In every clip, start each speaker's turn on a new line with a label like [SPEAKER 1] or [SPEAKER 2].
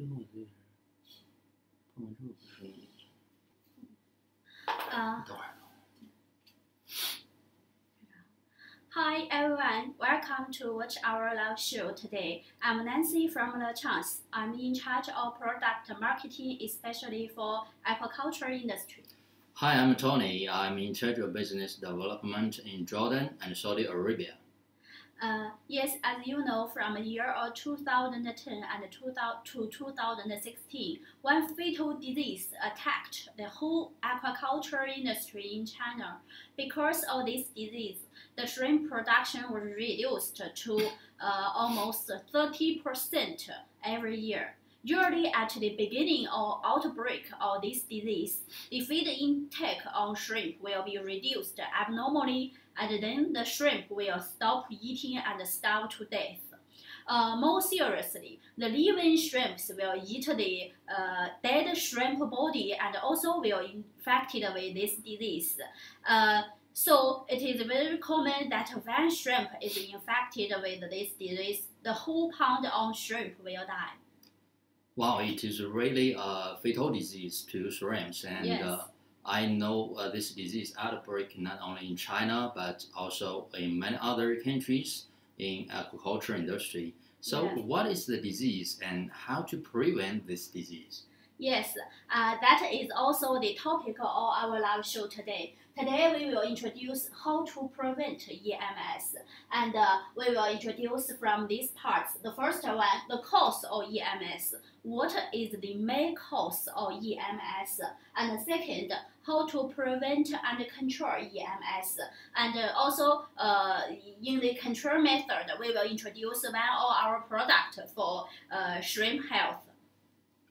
[SPEAKER 1] Uh,
[SPEAKER 2] hi everyone, welcome to watch our live show today. I'm Nancy from Lachance. I'm in charge of product marketing, especially for aquaculture industry.
[SPEAKER 1] Hi, I'm Tony. I'm in charge of business development in Jordan and Saudi Arabia.
[SPEAKER 2] Uh, yes, as you know, from the year of 2010 and 2000 to 2016, one fatal disease attacked the whole aquaculture industry in China. Because of this disease, the shrimp production was reduced to uh, almost 30% every year. Usually, at the beginning of outbreak of this disease, the feed intake on shrimp will be reduced abnormally and then the shrimp will stop eating and starve to death. Uh, more seriously, the living shrimps will eat the uh, dead shrimp body and also will infected with this disease. Uh, so it is very common that when shrimp is infected with this disease, the whole pound of shrimp will die.
[SPEAKER 1] Wow, it is really a fatal disease to shrimps, and
[SPEAKER 2] Yes.
[SPEAKER 1] I know uh, this disease outbreak not only in China but also in many other countries in aquaculture industry. So,
[SPEAKER 2] Yeah.
[SPEAKER 1] what is the disease and how to prevent this disease?
[SPEAKER 2] Yes, uh, that is also the topic of our live show today. Today we will introduce how to prevent EMS, and uh, we will introduce from these parts. The first one, the cause of EMS. What is the main cause of EMS? And the second, how to prevent and control EMS. And uh, also, uh, in the control method, we will introduce one of our product for uh, shrimp health.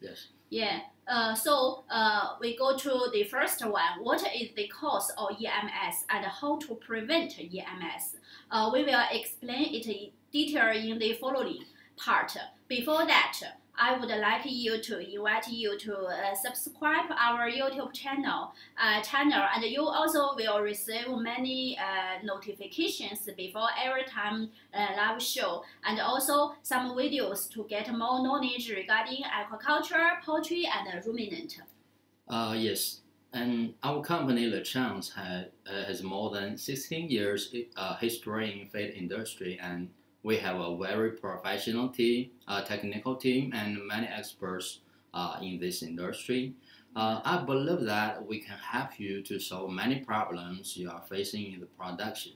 [SPEAKER 1] Yes.
[SPEAKER 2] Yeah. Uh, so uh, we go to the first one. What is the cause of EMS and how to prevent EMS? Uh, we will explain it in detail in the following part. Before that, I would like you to invite you to uh, subscribe our YouTube channel, uh, channel, and you also will receive many uh, notifications before every time uh, live show, and also some videos to get more knowledge regarding aquaculture, poultry, and ruminant.
[SPEAKER 1] Uh, yes, and our company, Lachance, has, uh, has more than 16 years uh, history in feed industry, and we have a very professional team, a technical team, and many experts uh, in this industry. Uh, I believe that we can help you to solve many problems you are facing in the production.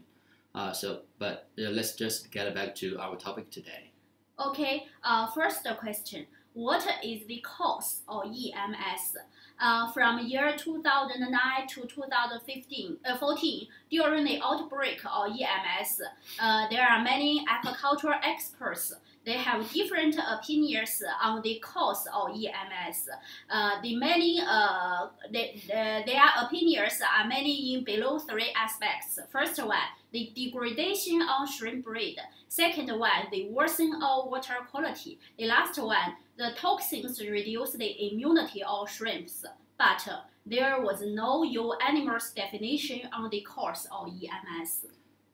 [SPEAKER 1] Uh, so, but uh, let's just get back to our topic today.
[SPEAKER 2] Okay, uh, first question. What is the cause of EMS? Uh, from year 2009 to 2015, uh, 14, during the outbreak of EMS, uh, there are many aquaculture experts. They have different opinions on the cause of EMS. Uh, the many, uh, they, their opinions are many in below three aspects. First one, the degradation of shrimp breed. Second one, the worsening of water quality. The last one, the toxins reduce the immunity of shrimps. But uh, there was no U animals definition on the cause of EMS.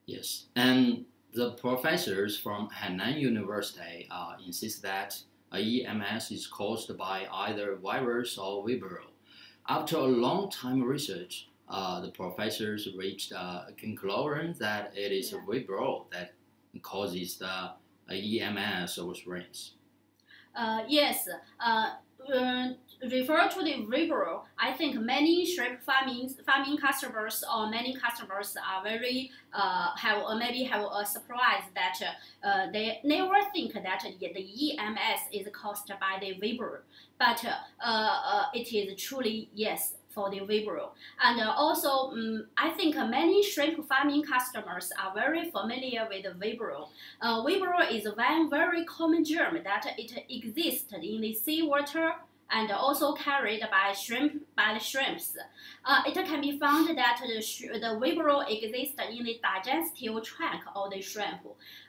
[SPEAKER 1] Yes, and the professors from Hainan University uh, insist that EMS is caused by either virus or vibrio. After a long time research, uh, the professors reached a conclusion that it is
[SPEAKER 2] Yeah.
[SPEAKER 1] vibrio that causes the uh, EMS of shrimps.
[SPEAKER 2] Uh, yes, uh, uh, refer to the vibrio. I think many shrimp farming farming customers or many customers are very uh, have or maybe have a surprise that uh, they never think that the EMS is caused by the vibrio, but uh, uh, it is truly yes for the vibrio. And uh, also, um, I think many shrimp farming customers are very familiar with the vibrio. Uh, vibrio is one very common germ that it exists in the seawater and also carried by shrimp by the shrimps. Uh, it can be found that the, the vibrio exists in the digestive tract of the shrimp.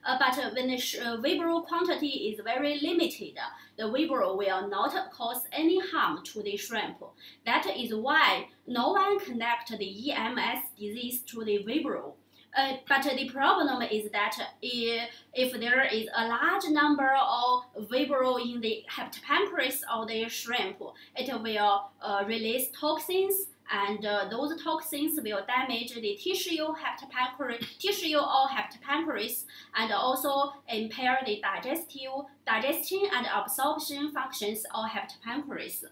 [SPEAKER 2] Uh, but when the sh- uh, vibrio quantity is very limited, the vibrio will not cause any harm to the shrimp. That is why no one connect the EMS disease to the vibrio. Uh, but the problem is that if, there is a large number of vibrio in the hepatopancreas of the shrimp, it will uh, release toxins and uh, those toxins will damage the tissue, hepatopancreas, tissue or hepatopancreas, and also impair the digestive, digestion and absorption functions of hepatopancreas.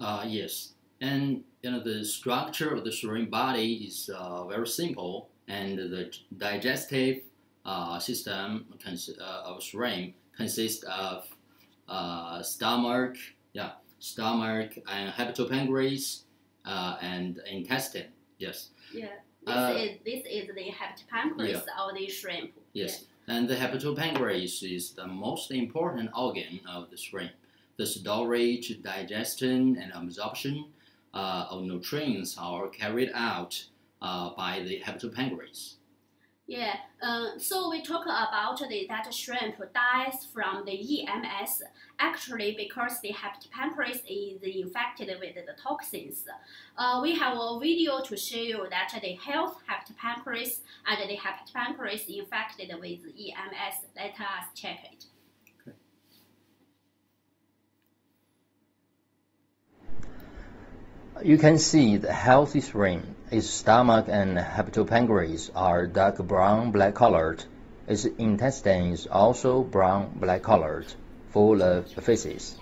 [SPEAKER 1] Uh, yes, and you know the structure of the shrimp body is uh, very simple and the digestive uh, system uh, of shrimp consists of uh, stomach, yeah, stomach and hepatopancreas uh, and intestine. Yes.
[SPEAKER 2] Yeah. This uh, is this is the hepatopancreas yeah. of the shrimp.
[SPEAKER 1] Yes. Yeah. And the hepatopancreas is the most important organ of the shrimp. The storage, digestion, and absorption uh, of nutrients are carried out uh, by the hepatopancreas.
[SPEAKER 2] Yeah, uh, so we talk about the, that shrimp dies from the EMS actually because the hepatopancreas is infected with the toxins. Uh, we have a video to show you that the health hepatopancreas and the hepatopancreas infected with EMS. Let us check it.
[SPEAKER 3] You can see the healthy shrimp. Its stomach and hepatopancreas are dark brown black colored. Its intestines also brown black colored, full of feces.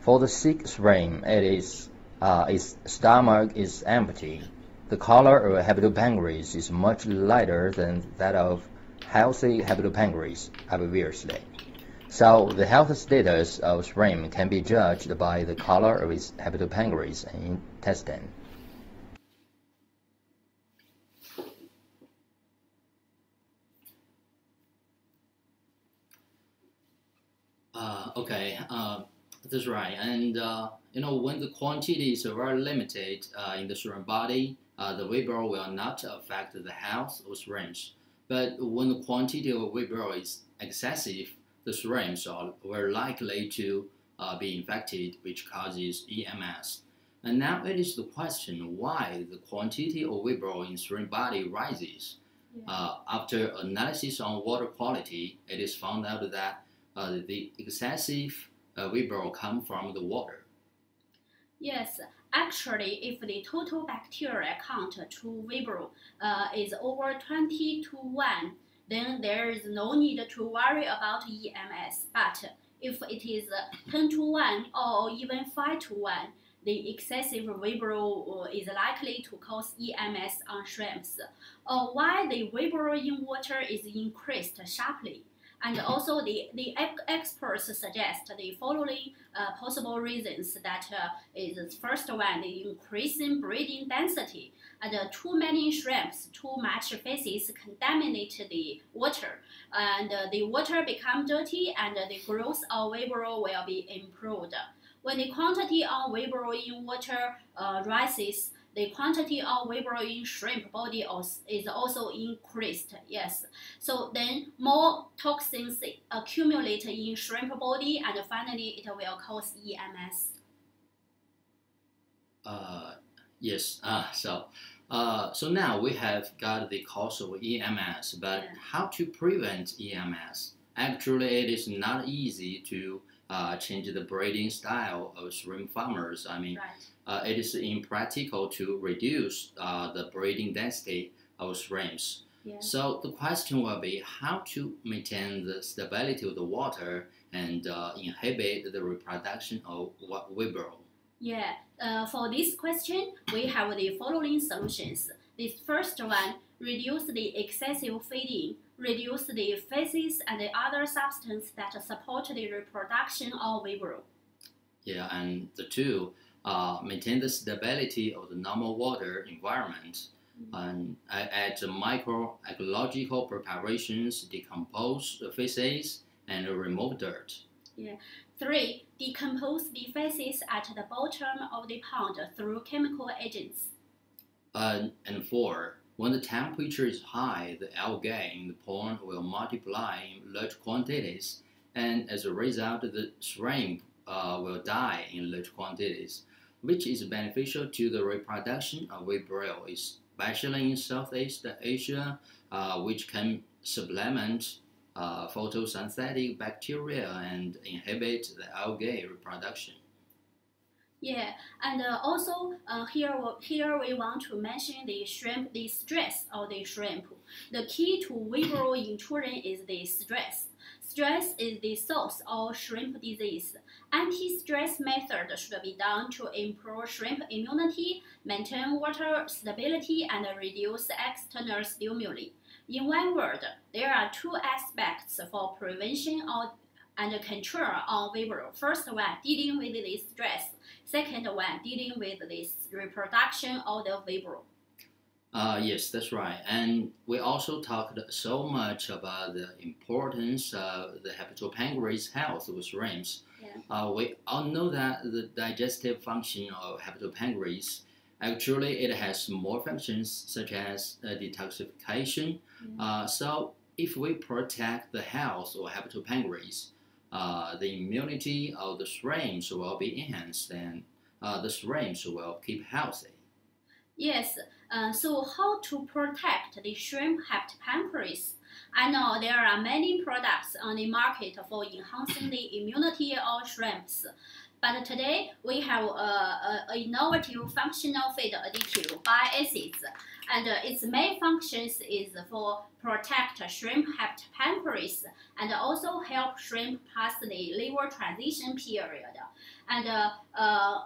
[SPEAKER 3] For the sick shrimp, it is, uh, its stomach is empty. The color of hepatopancreas is much lighter than that of healthy hepatopancreas, obviously. So the health status of shrimp can be judged by the color of its hepatopancreas and intestine.
[SPEAKER 1] Uh, okay, uh, that's right. And uh, you know, when the quantities are very limited uh, in the shrimp body, uh, the vibrio will not affect the health of shrimps. But when the quantity of vibrio is excessive, the shrimps are very likely to uh, be infected, which causes EMS. And now it is the question why the quantity of vibrio in shrimp body rises. Yeah. Uh, after analysis on water quality, it is found out that uh, the excessive uh, vibrio come from the water.
[SPEAKER 2] Yes, actually, if the total bacteria count to vibrio uh, is over 20 to 1, then there is no need to worry about EMS. But if it is 10 to 1 or even 5 to 1, the excessive vibrio is likely to cause EMS on shrimps. Uh, why the vibrio in water is increased sharply. And also, the, the experts suggest the following uh, possible reasons that uh, is first one, the increasing breeding density and uh, too many shrimps, too much feces contaminate the water, and uh, the water become dirty, and the growth of vibrio will be improved. When the quantity of vibrio in water uh, rises, the quantity of vibrio in shrimp body is also increased. Yes. So then more toxins accumulate in shrimp body, and finally it will cause EMS.
[SPEAKER 1] Uh, yes. Uh, so uh, so now we have got the cause of EMS, but how to prevent EMS? Actually, it is not easy to uh, change the breeding style of shrimp farmers. I mean, right. uh, it is impractical to reduce uh, the breeding density of shrimps. Yeah. So the question will be how to maintain the stability of the water and uh, inhibit the reproduction of vibrio.
[SPEAKER 2] Yeah, uh, for this question, we have the following solutions. The first one, reduce the excessive feeding, reduce the feces and the other substances that support the reproduction of vibrio.
[SPEAKER 1] Yeah, and the two, uh, maintain the stability of the normal water environment mm-hmm. and add microecological preparations, decompose the feces, and remove dirt.
[SPEAKER 2] Yeah. Three, decompose the feces at the bottom of the pond through chemical agents.
[SPEAKER 1] Uh, and four, when the temperature is high, the algae in the pond will multiply in large quantities, and as a result, the shrimp uh, will die in large quantities, which is beneficial to the reproduction of vibrio, especially in Southeast Asia uh, which can supplement uh, photosynthetic bacteria and inhibit the algae reproduction.
[SPEAKER 2] Yeah, and uh, also uh, here here we want to mention the shrimp, the stress of the shrimp. The key to vibrio intrusion is the stress. Stress is the source of shrimp disease. Anti-stress method should be done to improve shrimp immunity, maintain water stability, and reduce external stimuli. In one word, there are two aspects for prevention of and control on vibrio. First one, dealing with the stress. Second one, dealing with this reproduction of the vibrio.
[SPEAKER 1] Uh, yes, that's right. And we also talked so much about the importance of the Hepatopancreas health with shrimps.
[SPEAKER 2] Yeah.
[SPEAKER 1] Uh, we all know that the digestive function of Hepatopancreas actually it has more functions such as uh, detoxification.
[SPEAKER 2] Mm.
[SPEAKER 1] Uh, so if we protect the health of Hepatopancreas, uh, the immunity of the shrimps will be enhanced and uh, the shrimps will keep healthy.
[SPEAKER 2] Yes, uh, so how to protect the shrimp pancreas? I know there are many products on the market for enhancing the immunity of shrimps. But today we have a, innovative functional feed additive bile acids, and its main functions is for protect shrimp pancreas and also help shrimp pass the liver transition period. And uh, uh,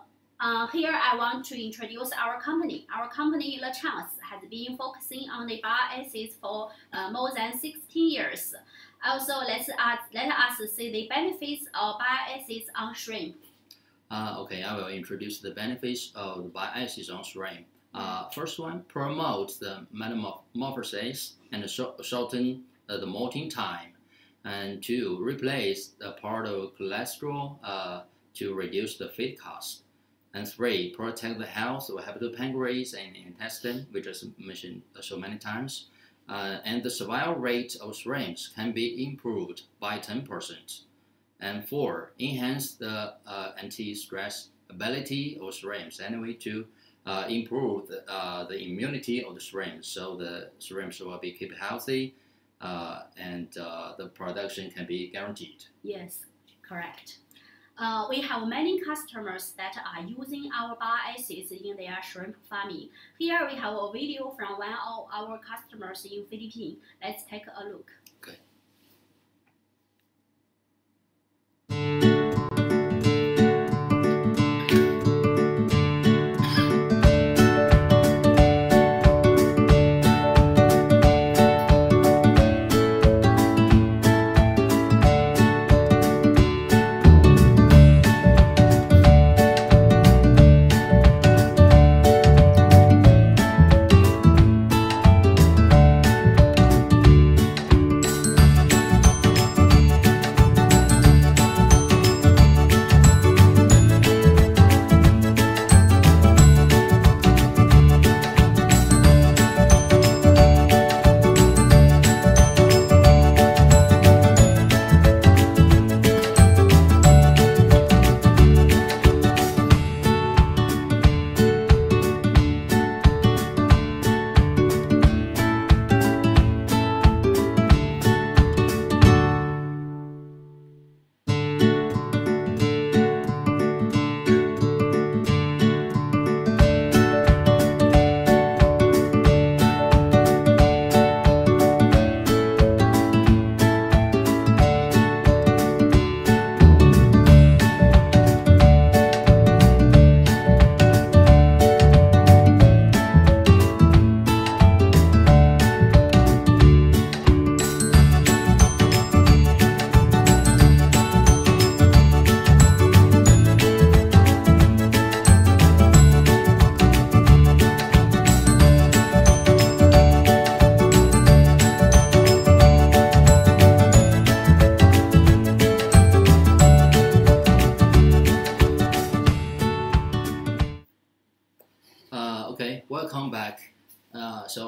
[SPEAKER 2] uh, here I want to introduce our company. Our company, Lachance, has been focusing on the acids for uh, more than 16 years. Also, let's let us see the benefits of acids on shrimp.
[SPEAKER 1] Uh, okay, I will introduce the benefits of acids on shrimp. Uh, first one, promote the metamorphosis and shorten uh, the molting time. And two, replace the part of cholesterol uh, to reduce the feed cost. And three, protect the health of hepatopancreas and intestine, which is mentioned so many times. Uh, and the survival rate of shrimps can be improved by 10%. And four, enhance the uh, anti-stress ability of shrimps anyway to uh, improve the, uh, the immunity of the shrimps so the shrimps will be kept healthy uh, and uh, the production can be guaranteed.
[SPEAKER 2] Yes, correct. Uh, we have many customers that are using our bile acids in their shrimp farming. Here we have a video from one of our customers in Philippines. Let's take a look.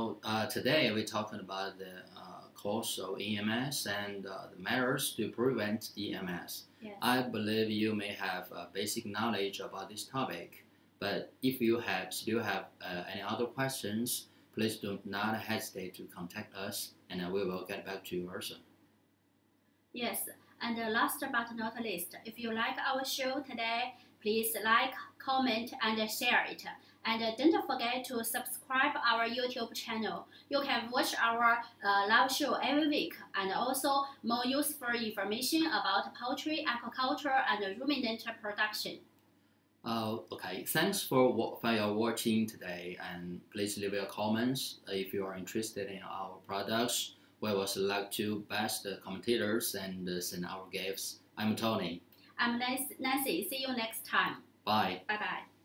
[SPEAKER 1] So uh, today we're talking about the uh, course of EMS and uh, the measures to prevent EMS.
[SPEAKER 2] Yes.
[SPEAKER 1] I believe you may have basic knowledge about this topic, but if you have still have uh, any other questions, please do not hesitate to contact us, and we will get back to you also.
[SPEAKER 2] Yes, and last but not least, if you like our show today, please like, comment, and share it. And don't forget to subscribe our YouTube channel. You can watch our uh, live show every week and also more useful information about poultry, aquaculture, and ruminant production.
[SPEAKER 1] Uh, okay, thanks for, for your watching today and please leave your comments if you are interested in our products. We will select two best commentators and send our gifts. I'm Tony.
[SPEAKER 2] I'm Nancy. See you next time.
[SPEAKER 1] Bye.
[SPEAKER 2] Bye bye.